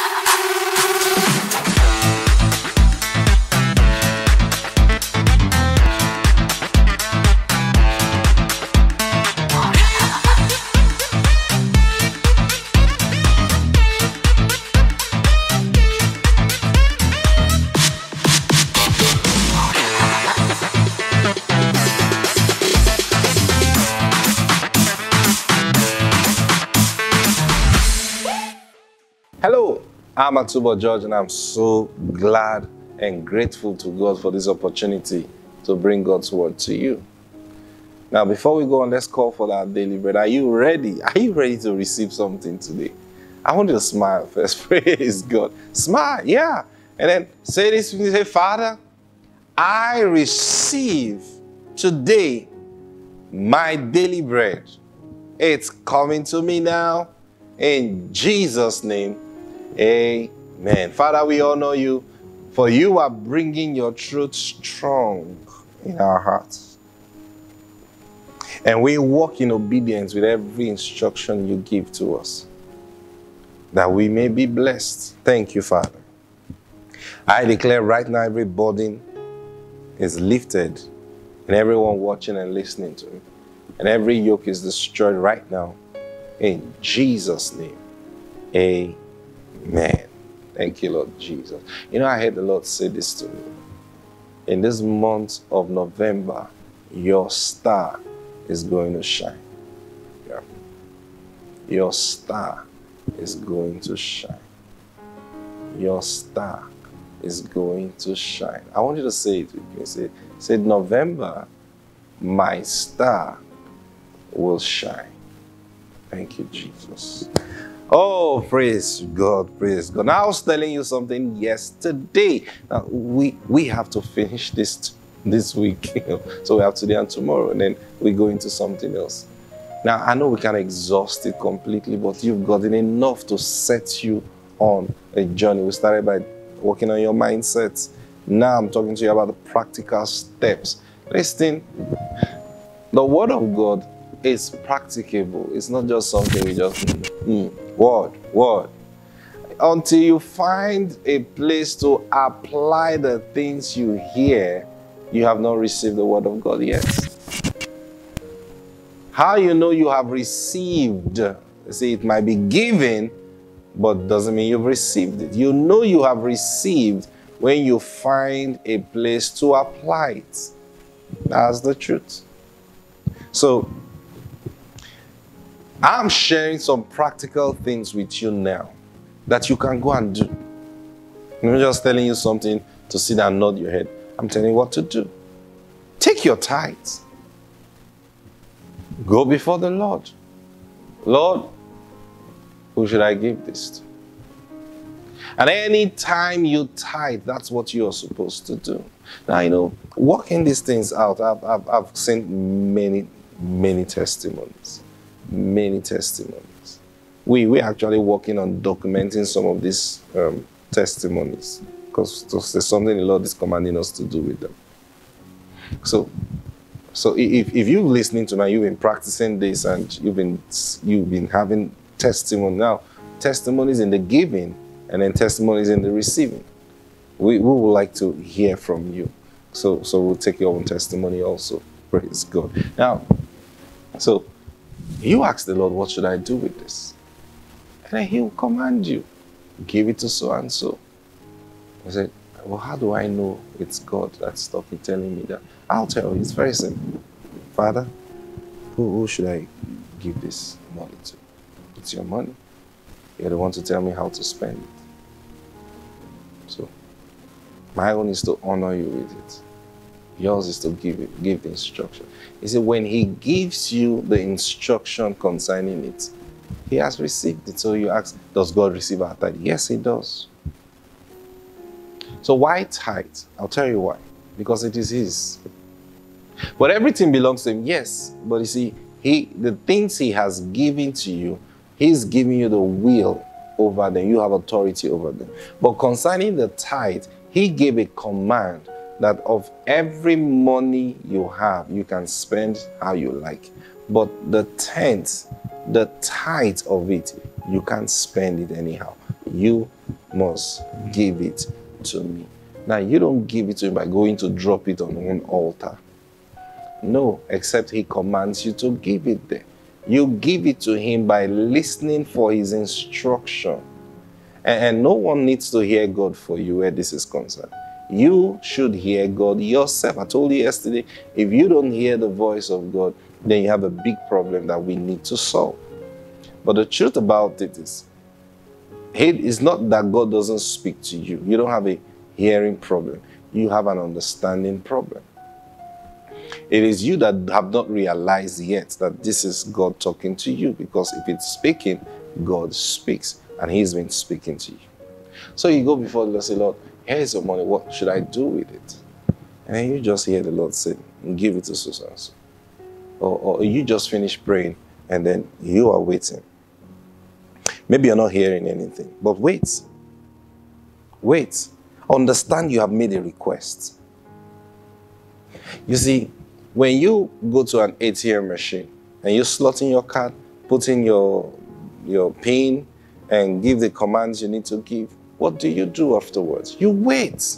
Hello, I'm Atubo George, and I'm so glad and grateful to God for this opportunity to bring God's word to you. Now, before we go on, let's call for that daily bread. Are you ready? Are you ready to receive something today? I want you to smile first. Praise God. Smile, yeah. And then say this with me say, Father, I receive today my daily bread. It's coming to me now. In Jesus' name, amen. Father, we honor you, for you are bringing your truth strong in our hearts. And we walk in obedience with every instruction you give to us, that we may be blessed. Thank you, Father. I declare right now every burden is lifted, and everyone watching and listening to me, and every yoke is destroyed right now in Jesus' name. Amen. Man, thank you, Lord Jesus. You know, I heard the Lord say this to me. In this month of November, your star is going to shine. Yeah. Your star is going to shine. Your star is going to shine. I want you to say it with me. Say, say November, my star will shine. Thank you, Jesus. Oh, praise God, praise God. Now, I was telling you something yesterday. Now, we, we have to finish this this week. so we have today and tomorrow, and then we go into something else. Now, I know we can exhaust it completely, but you've gotten enough to set you on a journey. We started by working on your mindset. Now I'm talking to you about the practical steps. Listen, the Word of God is practicable. It's not just something we just mm, word, word. Until you find a place to apply the things you hear, you have not received the word of God yet. How you know you have received? See, it might be given, but doesn't mean you've received it. You know you have received when you find a place to apply it. That's the truth. So I'm sharing some practical things with you now that you can go and do. I'm not just telling you something to sit and nod your head. I'm telling you what to do. Take your tithes. Go before the Lord. Lord, who should I give this to? And any time you tithe, that's what you're supposed to do. Now, you know, working these things out, I've, I've, I've seen many, many testimonies many testimonies. We, we're actually working on documenting some of these um, testimonies because there's something the Lord is commanding us to do with them. So, so if, if you're listening to me, you've been practicing this and you've been, you've been having testimony now, testimonies in the giving and then testimonies in the receiving. We, we would like to hear from you. So, so we'll take your own testimony also. Praise God. Now, so you ask the Lord, what should I do with this? And then he will command you, give it to so and so. I said, well, how do I know it's God that's talking, telling me that? I'll tell you, it's very simple. Father, who, who should I give this money to? It's your money. You're the one to tell me how to spend it. So, my own is to honor you with it. Yours is to give give the instruction. He said, when he gives you the instruction concerning it, he has received it. So you ask, does God receive our tithe? Yes, he does. So why tithe? I'll tell you why. Because it is his. But everything belongs to him, yes. But you see, he the things he has given to you, he's giving you the will over them. You have authority over them. But concerning the tithe, he gave a command that of every money you have, you can spend how you like. But the tenth, the tithe of it, you can't spend it anyhow. You must give it to me. Now, you don't give it to him by going to drop it on one altar. No, except he commands you to give it there. You give it to him by listening for his instruction. And, and no one needs to hear God for you where this is concerned. You should hear God yourself. I told you yesterday, if you don't hear the voice of God, then you have a big problem that we need to solve. But the truth about it is, it is not that God doesn't speak to you. You don't have a hearing problem. You have an understanding problem. It is you that have not realized yet that this is God talking to you because if it's speaking, God speaks and He's been speaking to you. So you go before the Lord say, Lord, here's your money. What should I do with it? And then you just hear the Lord say, give it to Susan. Or, or you just finish praying and then you are waiting. Maybe you're not hearing anything, but wait. Wait. Understand you have made a request. You see, when you go to an ATM machine and you slot in your card, put in your, your PIN, and give the commands you need to give, what do you do afterwards? You wait.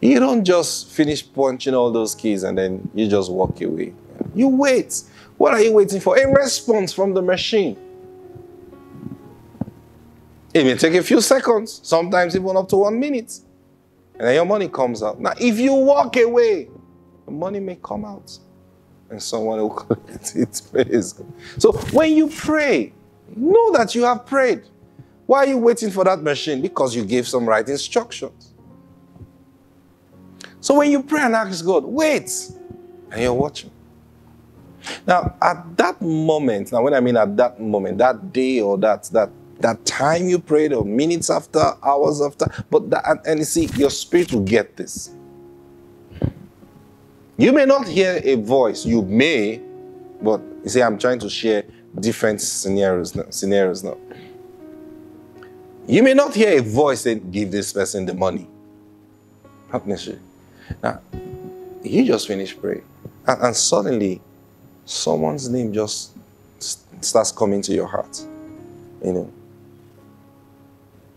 You don't just finish punching all those keys and then you just walk away. You wait. What are you waiting for? A response from the machine. It may take a few seconds, sometimes even up to one minute. And then your money comes out. Now, if you walk away, the money may come out and someone will collect it. So when you pray, know that you have prayed. Why are you waiting for that machine? Because you gave some right instructions. So when you pray and ask God, wait, and you're watching. Now, at that moment, now when I mean at that moment, that day or that that that time you prayed, or minutes after, hours after, but that, and, and you see, your spirit will get this. You may not hear a voice, you may, but you see, I'm trying to share different scenarios now, scenarios now. You may not hear a voice saying, give this person the money. Not necessarily. Now, you just finish praying, and, and suddenly someone's name just starts coming to your heart. You know,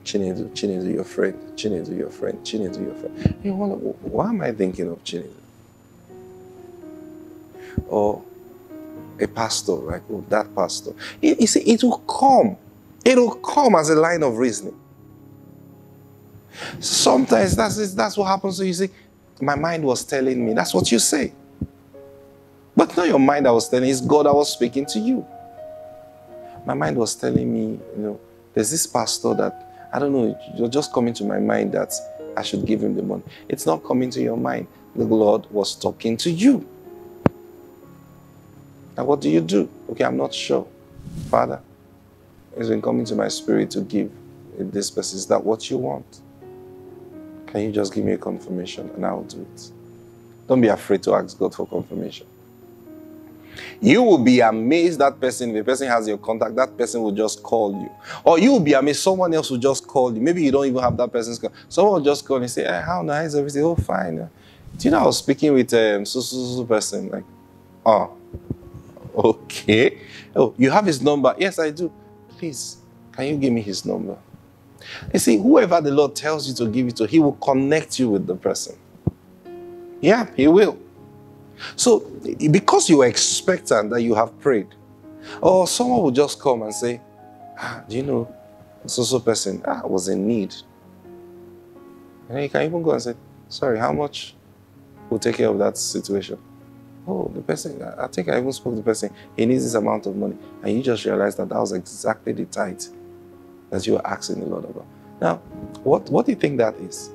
Chinedu, Chinedu, your friend, Chinedu, your friend, Chinedu, your friend. You wonder, why am I thinking of Chinedu? Or a pastor, like, oh, that pastor. You, you see, it will come. It will come as a line of reasoning. Sometimes that's, that's what happens. So you see, my mind was telling me, that's what you say. But not your mind I was telling, it's God that was speaking to you. My mind was telling me, you know, there's this pastor that, I don't know, you're just coming to my mind that I should give him the money. It's not coming to your mind. The Lord was talking to you. Now, what do you do? Okay, I'm not sure. Father, it's been coming to my spirit to give this person. Is that what you want? Can you just give me a confirmation and I'll do it? Don't be afraid to ask God for confirmation. You will be amazed that person, if the person has your contact, that person will just call you. Or you will be amazed someone else will just call you. Maybe you don't even have that person's call. Someone will just call and say, hey, how nice everything? Oh, fine. Do you know I was speaking with um, so, so, so person? Like, oh, okay. Oh, you have his number? Yes, I do. Please, can you give me his number? You see, whoever the Lord tells you to give it to, he will connect you with the person. Yeah, he will. So, because you are expectant that you have prayed, or someone will just come and say, ah, Do you know, so so person ah, was in need. And you can even go and say, Sorry, how much will take care of that situation? Oh, the person, I think I even spoke to the person, he needs this amount of money. And you just realize that that was exactly the tithe that you were asking the Lord about. Now, what, what do you think that is?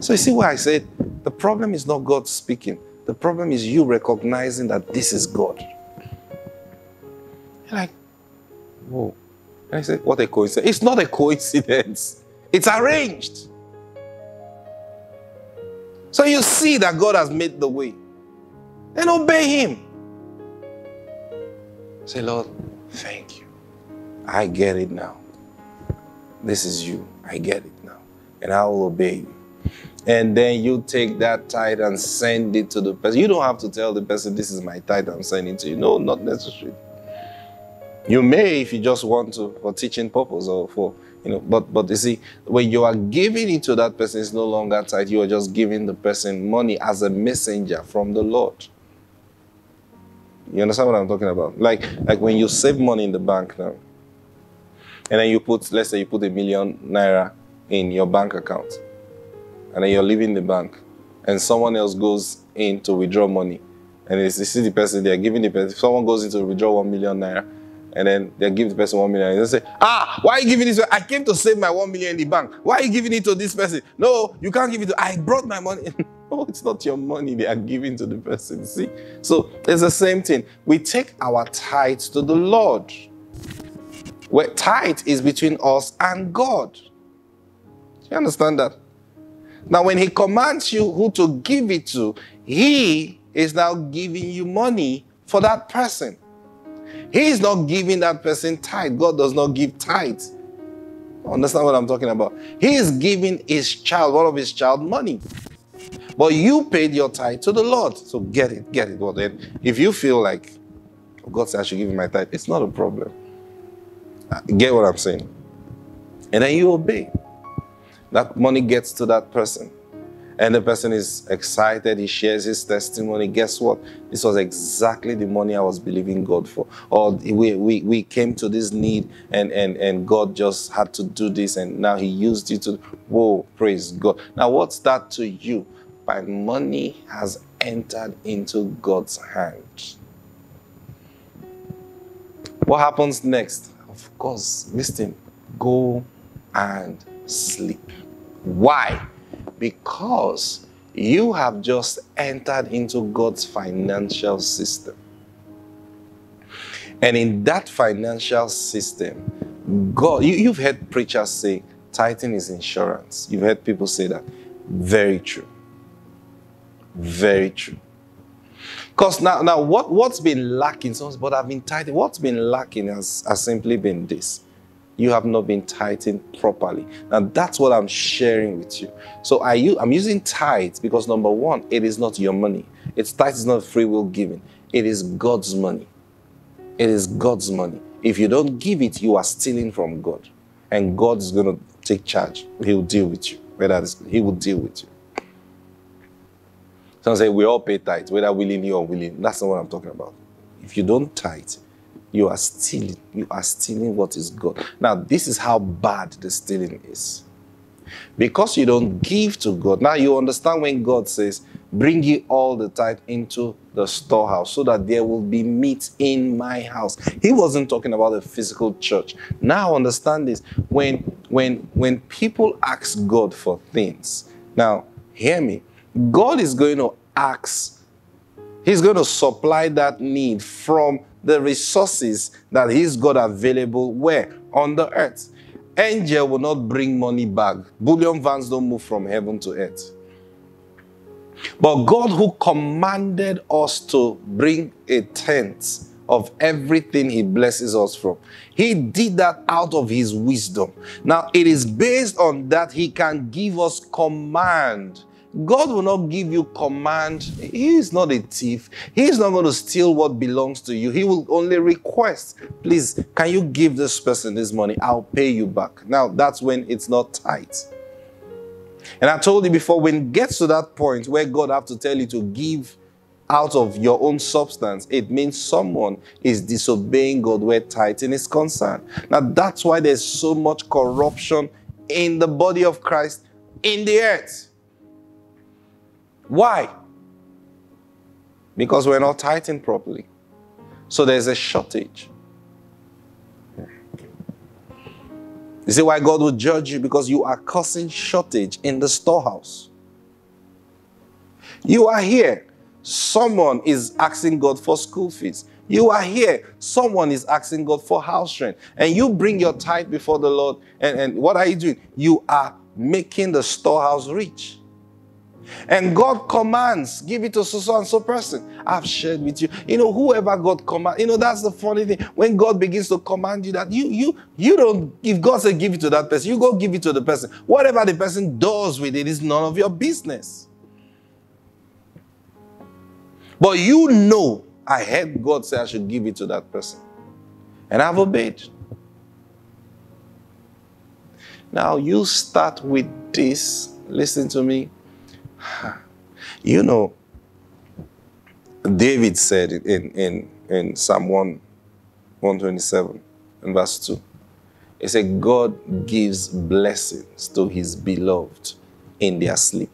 So you see why I said the problem is not God speaking. The problem is you recognizing that this is God. You're like, whoa. And I said, what a coincidence. It's not a coincidence. It's arranged. So you see that God has made the way. Then obey Him. Say, Lord, thank you. I get it now. This is you. I get it now. And I will obey you. And then you take that tithe and send it to the person. You don't have to tell the person, this is my tithe I'm sending to you. No, not necessary. You may if you just want to for teaching purpose or for you know, but but you see, when you are giving it to that person, it's no longer tithe. You are just giving the person money as a messenger from the Lord. You understand what I'm talking about? Like like when you save money in the bank now, and then you put, let's say you put a million naira in your bank account, and then you're leaving the bank, and someone else goes in to withdraw money, and you see the person, they're giving the person, If someone goes in to withdraw one million naira, and then they give the person one million. And they say, Ah, why are you giving this? I came to save my one million in the bank. Why are you giving it to this person? No, you can't give it to I brought my money. no, oh, it's not your money they are giving to the person. See? So it's the same thing. We take our tithes to the Lord. Where tithe is between us and God. Do you understand that? Now, when He commands you who to give it to, He is now giving you money for that person. He is not giving that person tithe. God does not give tithe. Understand what I'm talking about? He is giving his child, one of his child, money. But you paid your tithe to the Lord. So get it, get it. Well, then, if you feel like oh, God said I should give you my tithe, it's not a problem. Uh, get what I'm saying? And then you obey. That money gets to that person. And the person is excited, he shares his testimony. Guess what? This was exactly the money I was believing God for. Or we, we, we came to this need and, and, and God just had to do this and now he used it to, whoa, praise God. Now, what's that to you? By money has entered into God's hand. What happens next? Of course, listen, go and sleep. Why? Because you have just entered into God's financial system. And in that financial system, God, you, you've heard preachers say, tithing is insurance. You've heard people say that. Very true. Very true. Because now, now what, what's been lacking, but I've been tithing, what's been lacking has, has simply been this. You have not been tithing properly. Now that's what I'm sharing with you. So I, I'm using tithes because number one, it is not your money. It's tithe is not free will giving. It is God's money. It is God's money. If you don't give it, you are stealing from God. And God is going to take charge. He will deal with you. Whether he will deal with you. Some say we all pay tithes, whether willingly or willing. That's not what I'm talking about. If you don't tithe, you are stealing. You are stealing what is God. Now, this is how bad the stealing is. Because you don't give to God. Now you understand when God says, Bring ye all the tithe into the storehouse so that there will be meat in my house. He wasn't talking about a physical church. Now understand this. When when when people ask God for things, now hear me. God is going to ask, He's going to supply that need from the resources that He's got available where? On the earth. Angel will not bring money back. Bullion vans don't move from heaven to earth. But God, who commanded us to bring a tenth of everything He blesses us from, He did that out of His wisdom. Now, it is based on that He can give us command God will not give you command. He is not a thief. He is not going to steal what belongs to you. He will only request, please, can you give this person this money? I'll pay you back. Now, that's when it's not tithe. And I told you before, when it gets to that point where God have to tell you to give out of your own substance, it means someone is disobeying God where tithing is concerned. Now, that's why there's so much corruption in the body of Christ in the earth. Why? Because we're not tithing properly. So there's a shortage. You see why God will judge you? Because you are causing shortage in the storehouse. You are here. Someone is asking God for school fees. You are here. Someone is asking God for house rent. And you bring your tithe before the Lord. And, and what are you doing? You are making the storehouse rich. And God commands, give it to so and so person. I've shared with you. You know, whoever God command, you know, that's the funny thing. When God begins to command you that you you you don't, if God says give it to that person, you go give it to the person. Whatever the person does with it is none of your business. But you know, I heard God say I should give it to that person. And I've obeyed. Now you start with this. Listen to me. You know, David said in, in, in Psalm 1, 127 and verse 2. He said, God gives blessings to his beloved in their sleep.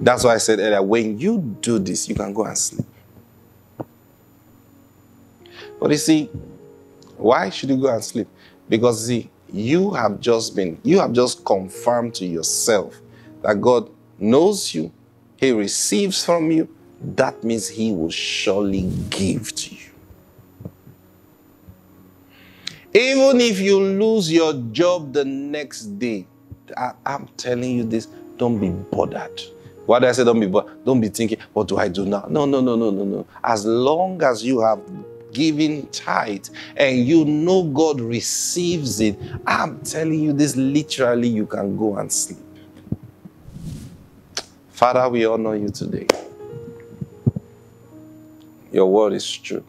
That's why I said earlier, when you do this, you can go and sleep. But you see, why should you go and sleep? Because see, you have just been, you have just confirmed to yourself that God knows you, He receives from you. That means He will surely give to you. Even if you lose your job the next day, I, am telling you this, don't be bothered. Why do I say don't be bothered? Don't be thinking, what do I do now? No, no, no, no, no, no. As long as you have given tithe and you know God receives it, I'm telling you this literally, you can go and sleep. Father, we honor you today. Your word is true.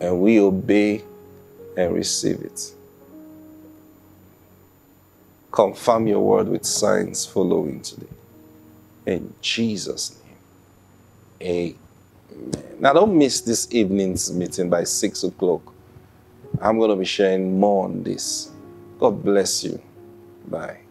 And we obey and receive it. Confirm your word with signs following today. In Jesus' name. Amen. Now, don't miss this evening's meeting by 6 o'clock. I'm going to be sharing more on this. God bless you. Bye.